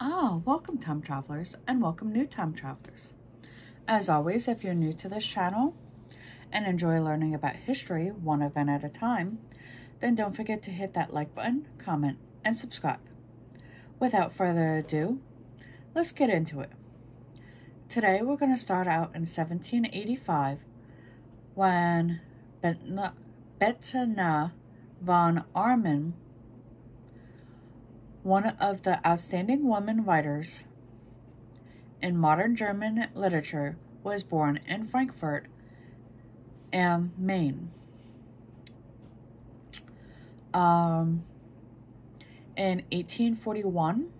Ah, welcome time travelers and welcome new time travelers. As always, if you're new to this channel and enjoy learning about history one event at a time, then don't forget to hit that like button, comment, and subscribe. Without further ado, let's get into it. Today we're going to start out in 1785 when Bettina von Arnim one of the outstanding women writers in modern German literature, was born in Frankfurt am Main. Um, in 1841,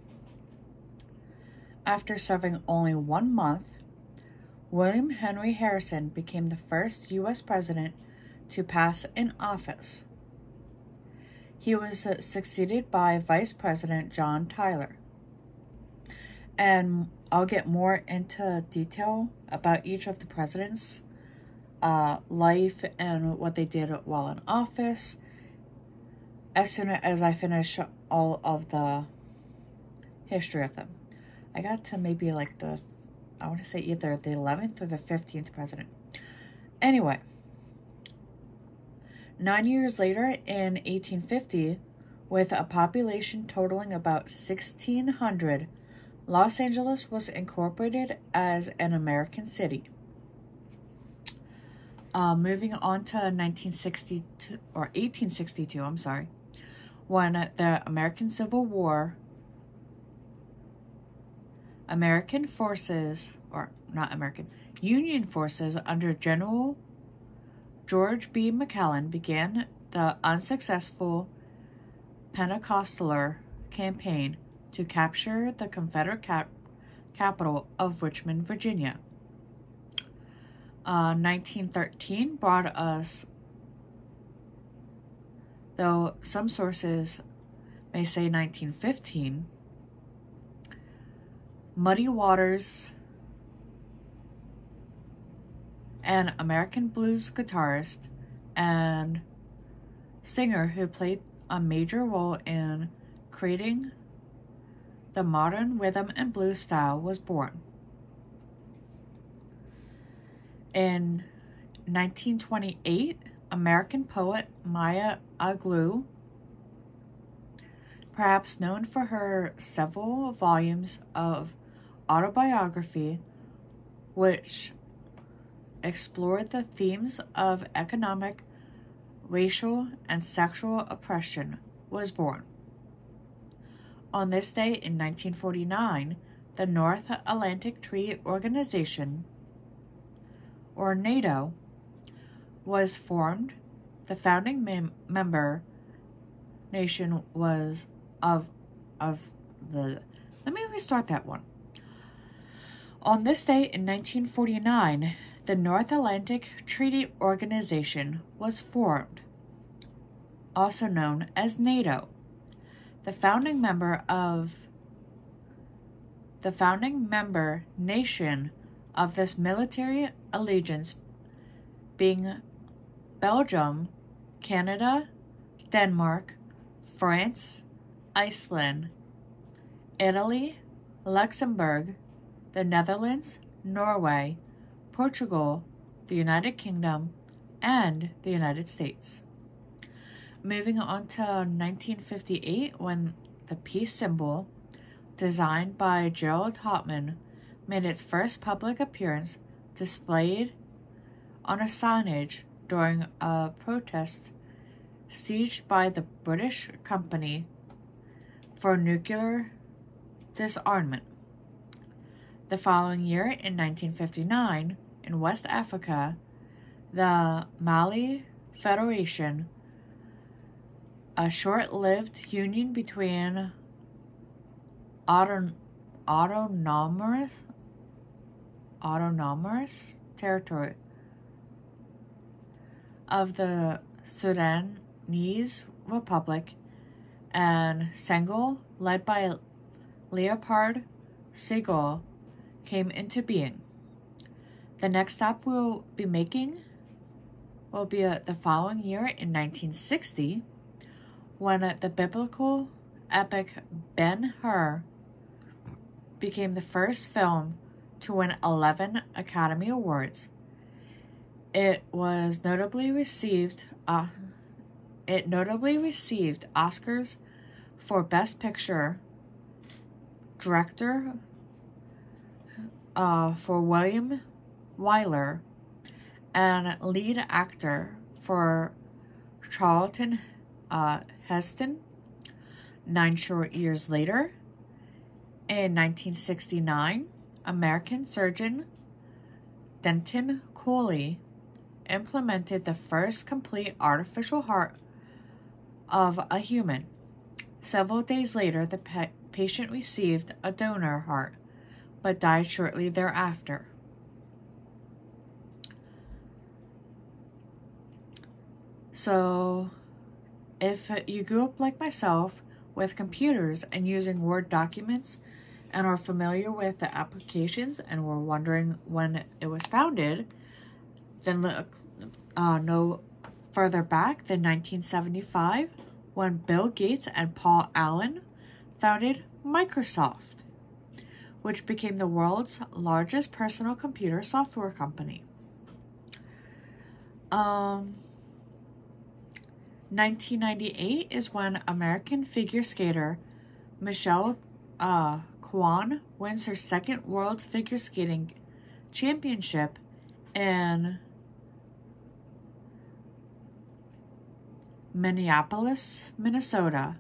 after serving only one month, William Henry Harrison became the first U.S. president to pass in office. He was uh, succeeded by Vice President John Tyler. And I'll get more into detail about each of the presidents' uh, life and what they did while in office as soon as I finish all of the history of them. I got to maybe like the, I want to say either the 11th or the 15th president. Anyway. Nine years later, in 1850, with a population totaling about 1,600, Los Angeles was incorporated as an American city. Uh, moving on to 1962 or 1862, I'm sorry, when the American Civil War, American forces, or not American, Union forces under General George B. McClellan began the unsuccessful Pentecostaler campaign to capture the Confederate cap- capital of Richmond, Virginia. Uh, 1913 brought us, though some sources may say 1915, Muddy Waters an American blues guitarist and singer who played a major role in creating the modern rhythm and blues style, was born. In 1928, American poet Maya Angelou, perhaps known for her several volumes of autobiography, which explored the themes of economic, racial, and sexual oppression, was born. On this day in 1949, the North Atlantic Treaty Organization, or NATO, was formed. The founding mem- member nation was of of the. Let me restart that one. On this day in 1949, the North Atlantic Treaty Organization was formed, also known as NATO. The founding member of the founding member nation of this military allegiance being Belgium, Canada, Denmark, France, Iceland, Italy, Luxembourg, the Netherlands, Norway, Portugal, the United Kingdom, and the United States. Moving on to 1958, when the peace symbol, designed by Gerald Holtom, made its first public appearance displayed on a signage during a protest staged by the British Campaign for nuclear disarmament. The following year, in 1959, in West Africa, the Mali Federation, a short lived union between auton- autonomous, autonomous territory of the Sudanese Republic and Senegal, led by Leopold Senghor, came into being. The next stop we'll be making will be uh, the following year in 1960 when uh, the biblical epic Ben Hur became the first film to win 11 Academy Awards. It was notably received uh, it notably received Oscars for Best Picture, Director uh, for William Wyler, and Lead Actor for Charlton uh, Heston. Nine short years later, in 1969, American surgeon Denton Cooley implemented the first complete artificial heart of a human. Several days later, the pa- patient received a donor heart but died shortly thereafter. So, if you grew up like myself with computers and using Word documents and are familiar with the applications and were wondering when it was founded, then look uh, no further back than 1975 when Bill Gates and Paul Allen founded Microsoft, which became the world's largest personal computer software company. Um, 1998 is when American figure skater Michelle uh, Kwan wins her second World Figure Skating Championship in Minneapolis, Minnesota.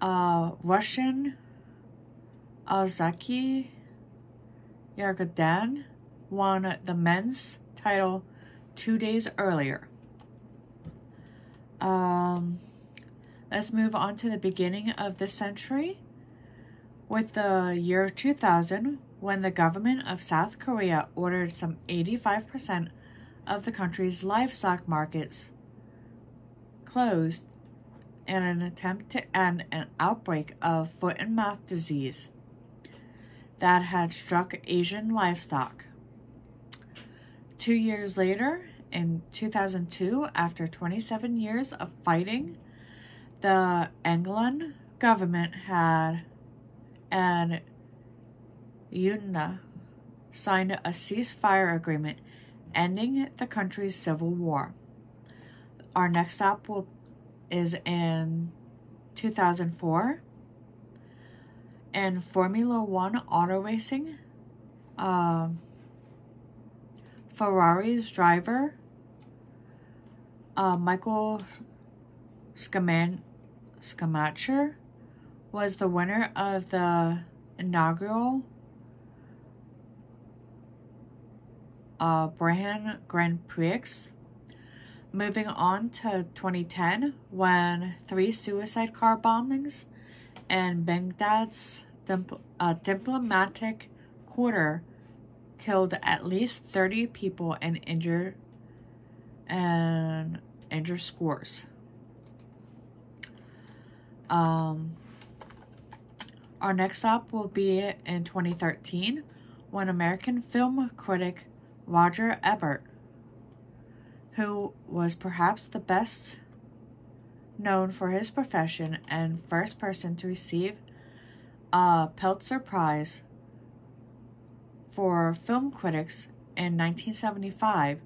Uh, Russian Ozaki Yagudin won the men's title two days earlier. Um, let's move on to the beginning of this century with the year 2000 when the government of South Korea ordered some 85% of the country's livestock markets closed in an attempt to end an outbreak of foot and mouth disease that had struck Asian livestock. Two years later, in 2002, after 27 years of fighting, the Angolan government had and UNA signed a ceasefire agreement ending the country's civil war. Our next stop will is in 2004 and Formula One auto racing. Uh, Ferrari's driver, uh, Michael Schumacher, was the winner of the inaugural uh, Grand Prix. Moving on to 2010, when three suicide car bombings in Baghdad's uh, diplomatic quarter killed at least 30 people and injured and injured scores. Um, our next stop will be in 2013 when American film critic Roger Ebert who was perhaps the best known for his profession and first person to receive a Pulitzer Prize for film critics in 1975,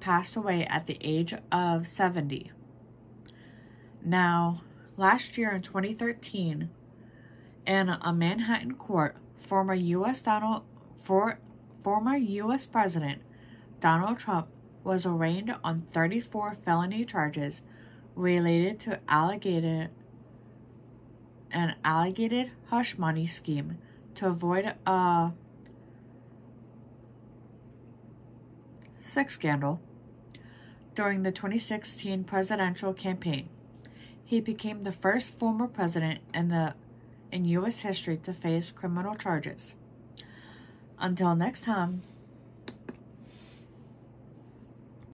passed away at the age of 70. Now, last year in 2013, in a Manhattan court, former U.S. Donald for former U.S. President Donald Trump was arraigned on 34 felony charges related to alleged an alleged hush money scheme to avoid a sex scandal during the 2016 presidential campaign. He became the first former president in the in US history to face criminal charges. Until next time,